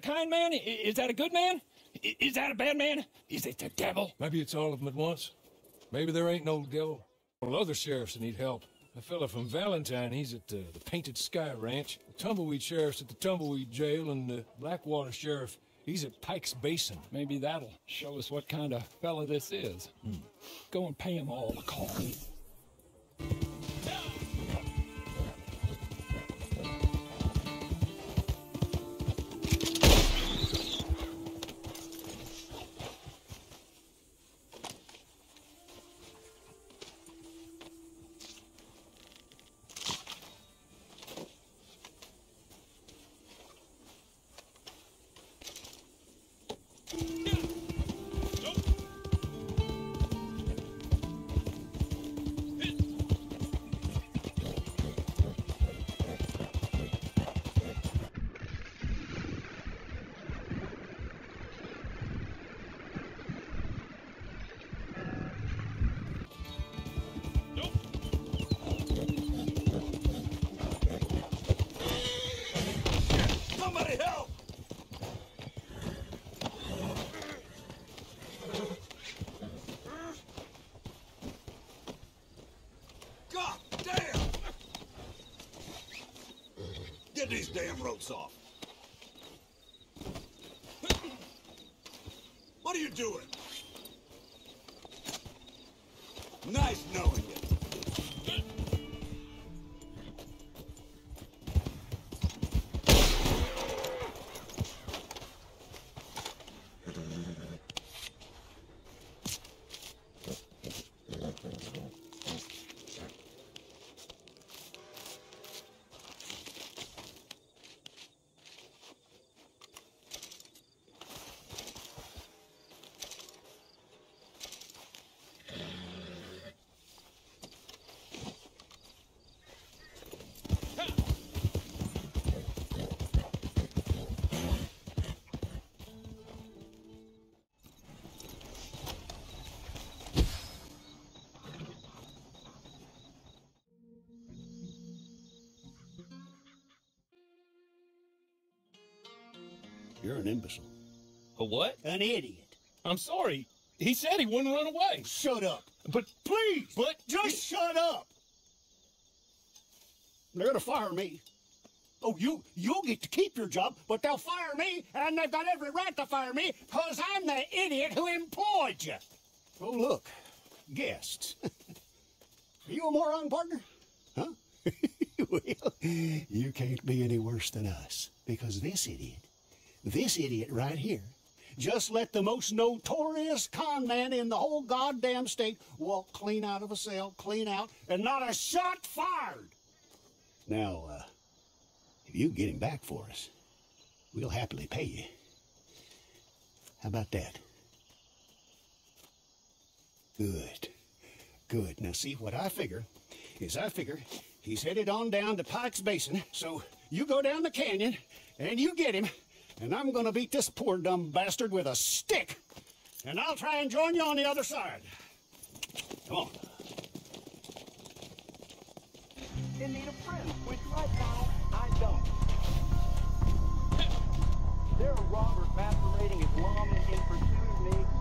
kind man? Is that a good man? Is that a bad man? Is it the devil? Maybe it's all of them at once. Maybe there ain't no devil. Well, other sheriffs that need help. A fella from Valentine, he's at uh, the Painted Sky Ranch. The Tumbleweed Sheriff's at the Tumbleweed Jail, and the Blackwater Sheriff, he's at Pike's Basin. Maybe that'll show us what kind of fella this is. Go and pay him all a call. Get these damn ropes off. What are you doing? Nice knowing You're an imbecile. A what? An idiot. I'm sorry. He said he wouldn't run away. Shut up. But Please. But- just shut up. They're gonna fire me. Oh, you you'll get to keep your job, but they'll fire me, and they've got every right to fire me, cause I'm the idiot who employed you. Oh, look, guests. Are you a moron, partner? Huh? well, you can't be any worse than us, because this idiot, this idiot right here, just let the most notorious con man in the whole goddamn state walk clean out of a cell, clean out, and not a shot fired. Now, uh, if you get him back for us, we'll happily pay you. How about that? Good. Good. Now, see, what I figure is I figure he's headed on down to Pike's Basin, so you go down the canyon and you get him, and I'm gonna beat this poor dumb bastard with a stick, and I'll try and join you on the other side. Come on. need which right now I don't. There are robbers masquerading as me.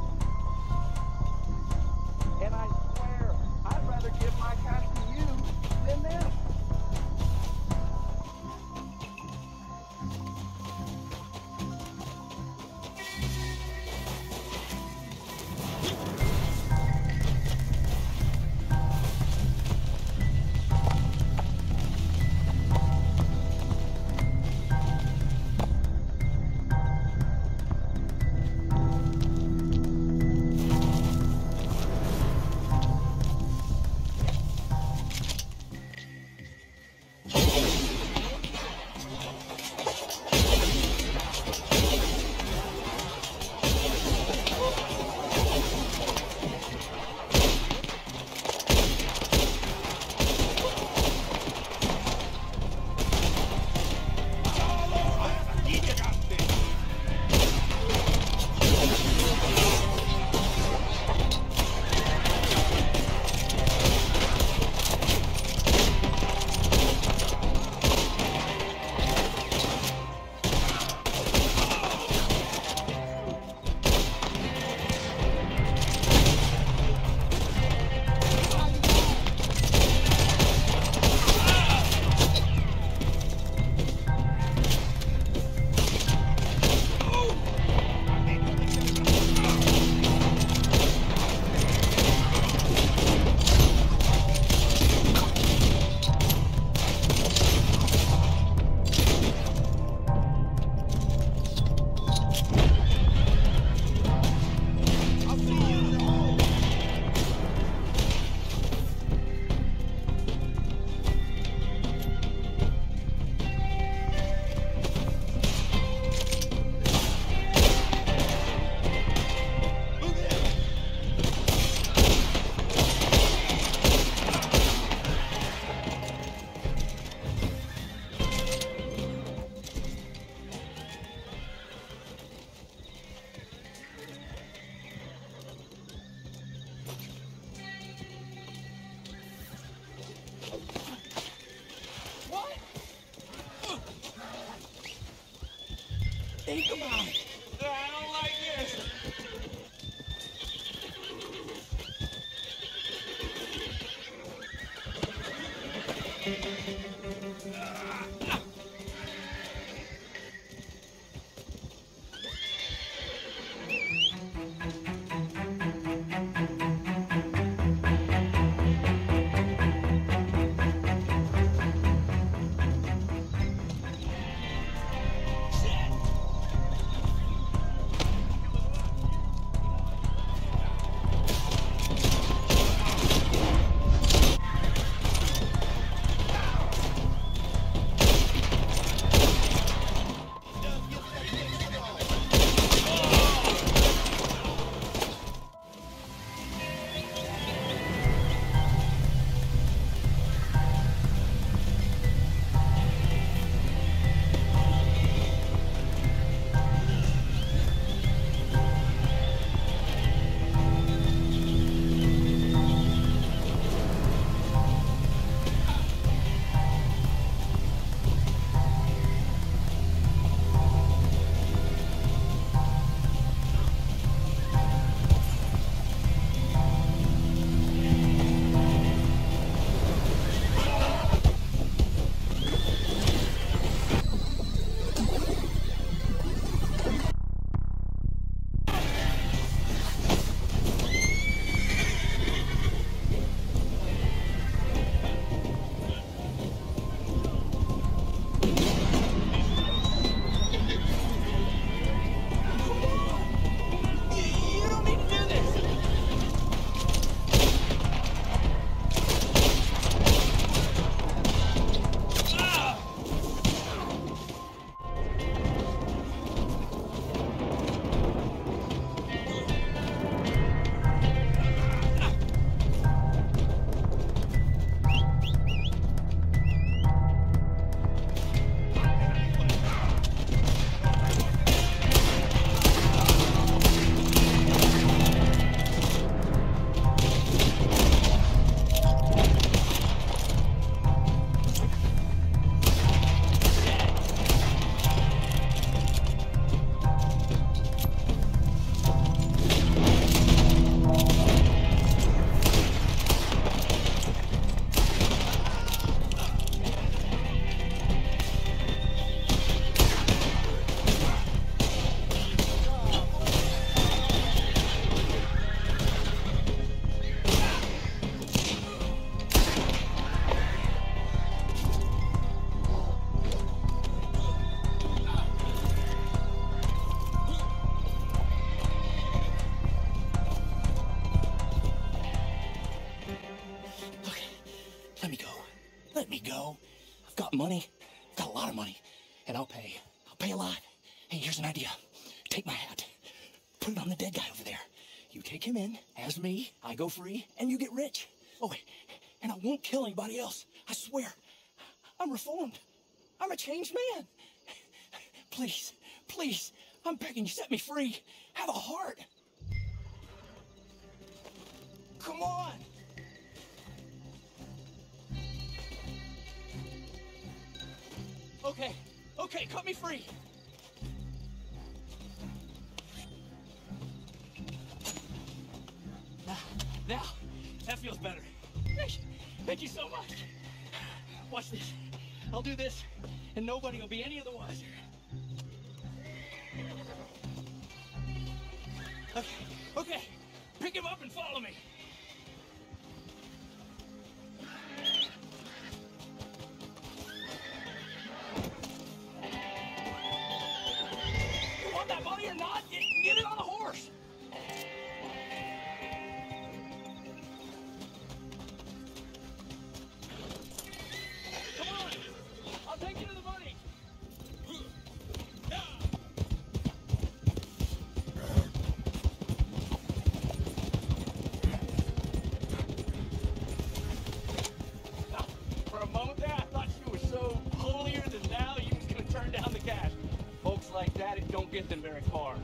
Think about it. This. You Let me go. I've got money. I've got a lot of money. And I'll pay. I'll pay a lot. Hey, here's an idea. Take my hat. Put it on the dead guy over there. You take him in as me. I go free, and you get rich. Oh, and I won't kill anybody else. I swear. I'm reformed. I'm a changed man. Please, please, I'm begging you, set me free. Have a heart. Come on. Okay, okay, cut me free. Now, now, that feels better. Thank you, thank you so much. Watch this. I'll do this, and nobody will be any of the wiser. Okay, okay, pick him up and follow me. 何逃げるの get them very far.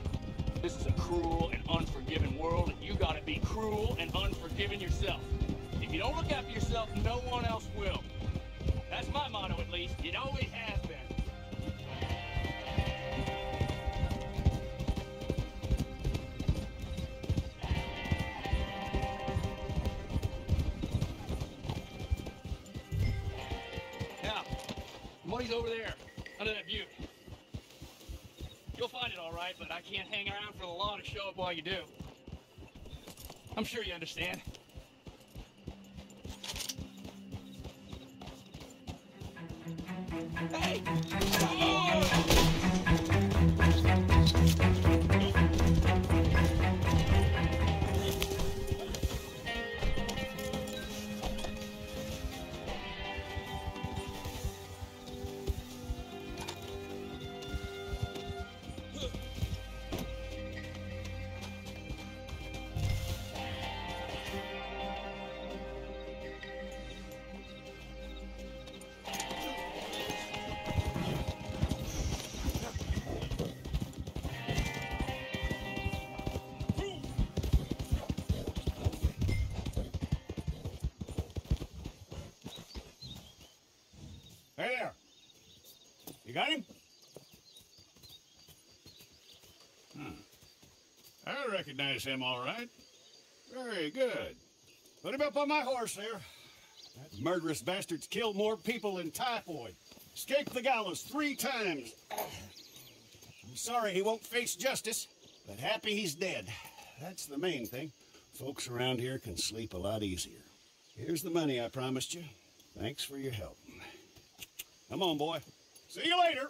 This is a cruel and unforgiving world, and you gotta be cruel and unforgiving yourself. If you don't look after yourself, no one else will. That's my motto, at least. It always has been. You'll find it all right, but I can't hang around for the law to show up while you do. I'm sure you understand. Hey! You got him? Hmm. I recognize him all right. Very good. Put him up on my horse there. That murderous bastard's killed more people than typhoid. Escaped the gallows three times. I'm sorry he won't face justice, but happy he's dead. That's the main thing. Folks around here can sleep a lot easier. Here's the money I promised you. Thanks for your help. Come on, boy. See you later.